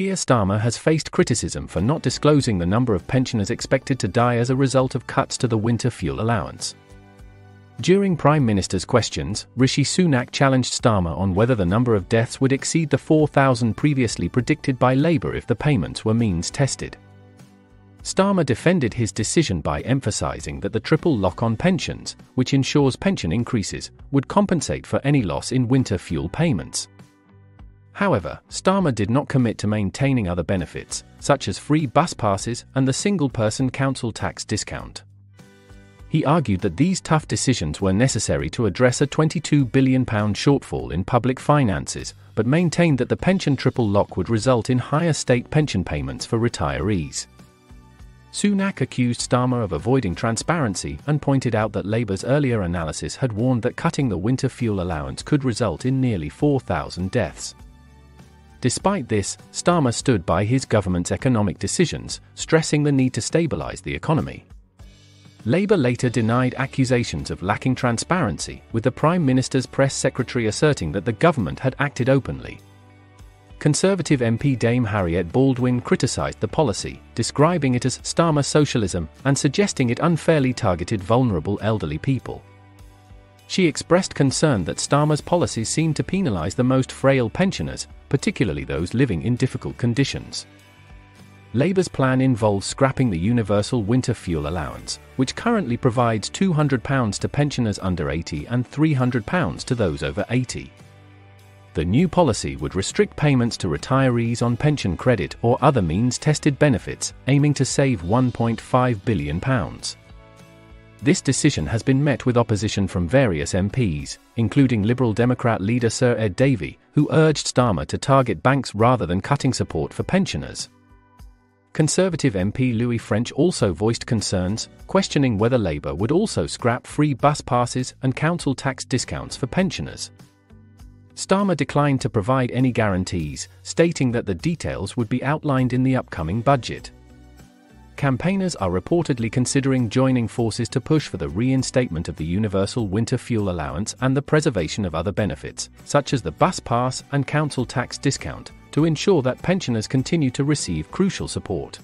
Keir Starmer has faced criticism for not disclosing the number of pensioners expected to die as a result of cuts to the winter fuel allowance. During Prime Minister's questions, Rishi Sunak challenged Starmer on whether the number of deaths would exceed the 4,000 previously predicted by Labour if the payments were means tested. Starmer defended his decision by emphasising that the triple lock on pensions, which ensures pension increases, would compensate for any loss in winter fuel payments. However, Starmer did not commit to maintaining other benefits, such as free bus passes and the single person council tax discount. He argued that these tough decisions were necessary to address a £22 billion shortfall in public finances, but maintained that the pension triple lock would result in higher state pension payments for retirees. Sunak accused Starmer of avoiding transparency and pointed out that Labour's earlier analysis had warned that cutting the winter fuel allowance could result in nearly 4,000 deaths. Despite this, Starmer stood by his government's economic decisions, stressing the need to stabilise the economy. Labour later denied accusations of lacking transparency, with the Prime Minister's press secretary asserting that the government had acted openly. Conservative MP Dame Harriet Baldwin criticised the policy, describing it as Starmer socialism and suggesting it unfairly targeted vulnerable elderly people. She expressed concern that Starmer's policies seemed to penalise the most frail pensioners, particularly those living in difficult conditions. Labour's plan involves scrapping the universal winter fuel allowance, which currently provides £200 to pensioners under 80 and £300 to those over 80. The new policy would restrict payments to retirees on pension credit or other means tested benefits, aiming to save £1.5 billion. This decision has been met with opposition from various MPs, including Liberal Democrat leader Sir Ed Davey, who urged Starmer to target banks rather than cutting support for pensioners. Conservative MP Louis French also voiced concerns, questioning whether Labour would also scrap free bus passes and council tax discounts for pensioners. Starmer declined to provide any guarantees, stating that the details would be outlined in the upcoming budget campaigners are reportedly considering joining forces to push for the reinstatement of the universal winter fuel allowance and the preservation of other benefits, such as the bus pass and council tax discount, to ensure that pensioners continue to receive crucial support.